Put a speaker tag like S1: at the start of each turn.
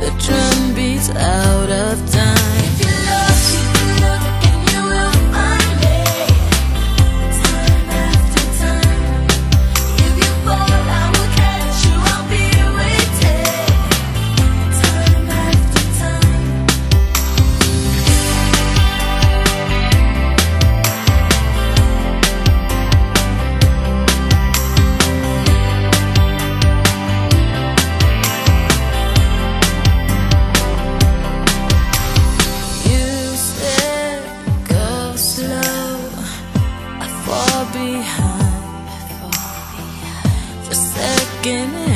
S1: The drum beats out. skin